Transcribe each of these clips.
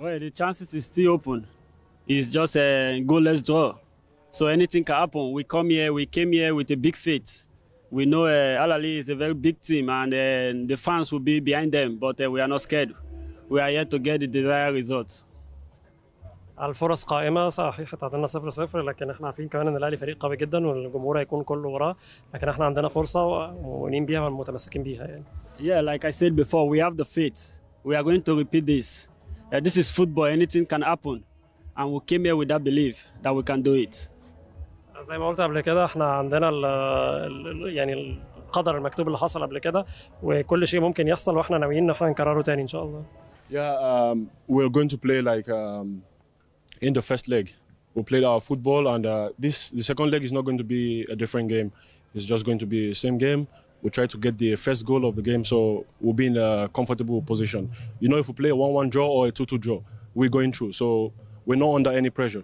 Well, the chances is still open. It's just a goalless draw. So anything can happen. We come here, we came here with a big faith. We know uh, Al Ahly is a very big team and uh, the fans will be behind them, but uh, we are not scared. We are here to get the desired results. الفرص قائمة صحيح تعادلنا 0 0 لكن احنا عارفين كمان ان الاهلي فريق قوي جدا والجمهور هيكون كله وراه لكن احنا عندنا فرصة ومؤمنين بيها ومتمسكين بيها يعني. Yeah, like I said before, we have the faith. We are going to repeat this Uh, this is football, anything can happen. And we came here with that belief that we can do it. زي ما قلت قبل كده احنا عندنا ال ال يعني القدر المكتوب اللي حصل قبل كده وكل شيء ممكن يحصل واحنا ناويين ان احنا نكرره تاني ان شاء الله. Yeah, um, we're going to play like um, in the first leg. We played our football, and uh, this the second leg is not going to be a different game. It's just going to be the same game. We try to get the first goal of the game, so we'll be in a comfortable position. You know, if we play a one-one draw or a two-two draw, we're going through, so we're not under any pressure.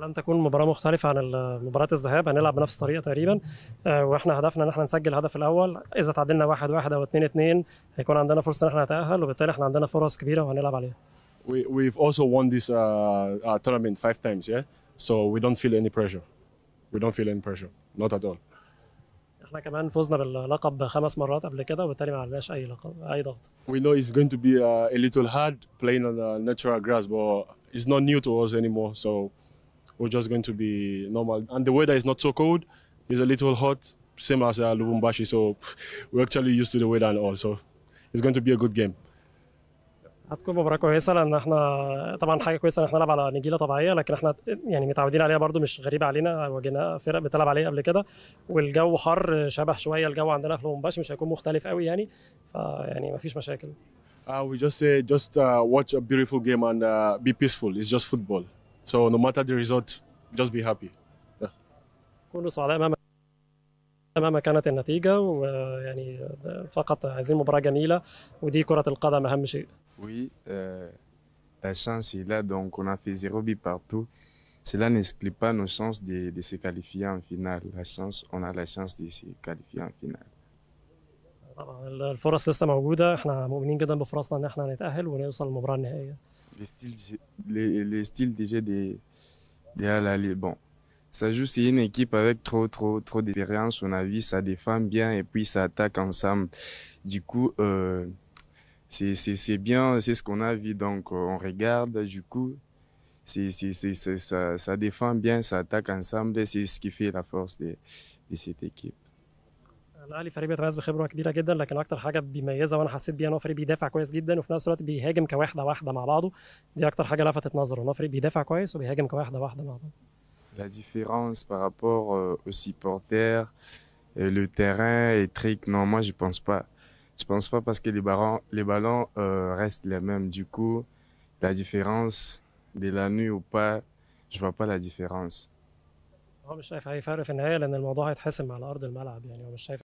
لن تكون مباراة مختلفة عن ال- مباراة الذهاب هنلعب بنفس الطريقة تقريبا آه، واحنا هدفنا ان احنا نسجل الهدف الاول اذا تعادلنا واحد واحد او اتنين اتنين هيكون عندنا فرصة ان احنا نتأهل وبالتالي احنا عندنا فرص كبيرة وهنلعب عليها. We, we've also won this uh, uh, tournament five times, yeah. So we don't feel any pressure. We don't feel any pressure, not at all. إحنا كمان فزنا باللقب خمس مرات قبل كده وبالتالي ما عندناش اي لقب اي ضغط. We know it's going to be uh, a little hard playing on the natural grass, but it's not new to us anymore. So we're just going to be normal. And the weather is not so cold; it's a little hot, same as uh, Lubumbashi. So we're actually used to the weather and all. So it's going to be a good game. هتكون مباراة كويسة لأن إحنا طبعا حاجة كويسة إن إحنا نلعب على نجيلة طبيعية لكن إحنا يعني متعودين عليها برضو مش غريبة علينا واجهنا فرق بتلعب عليها قبل كده والجو حر شبه شوية الجو عندنا في لومباشي مش هيكون مختلف قوي يعني فيعني مفيش مشاكل. Uh, we just say just uh, watch a beautiful game and uh, be peaceful. It's just football. So no matter the result, just be happy. كونوا سعداء مهما مهما كانت النتيجة ويعني فقط عايزين مباراة جميلة ودي كرة القدم أهم شيء. Oui, euh, la chance est là, donc on a fait zéro but partout. Cela n'exclut pas nos chances de, de se qualifier en finale. La chance, on a la chance de se qualifier en finale. طبعا الفرص لسه موجودة احنا مؤمنين جدا بفرصنا إن احنا نتأهل ونوصل للمباراة النهائية. Le style, le, le style déjà de, de Al Ahly, bon, ça joue, c'est une équipe avec trop, trop, trop d'expérience. On a vu, ça défend bien et puis ça attaque ensemble. Du coup, euh, c'est, c'est, c'est bien, c'est ce qu'on a vu. Donc, euh, on regarde, du coup, c'est, c'est, c'est, c'est- ça, ça défend bien, ça attaque ensemble. et C'est ce qui fait la force de, de cette équipe. الاهلي فريق بيتميز بخبره كبيره جدا لكن اكتر حاجه بيميزها وانا حسيت بيها ان هو فريق بيدافع كويس جدا وفي نفس الوقت بيهاجم كواحده واحده مع بعضه دي اكتر حاجه لفتت نظره ان هو فريق بيدافع كويس وبيهاجم كواحده واحده مع بعض La différence par rapport euh, aux supporters, euh, le terrain est très... Non, moi, je pense pas. Je pense pas parce que les ballons, les ballons euh, restent les mêmes. Du coup, la différence de la nuit ou pas, je vois pas la différence. هو مش شايف اي فرق في النهايه لان الموضوع هيتحسم على ارض الملعب يعني هو مش شايف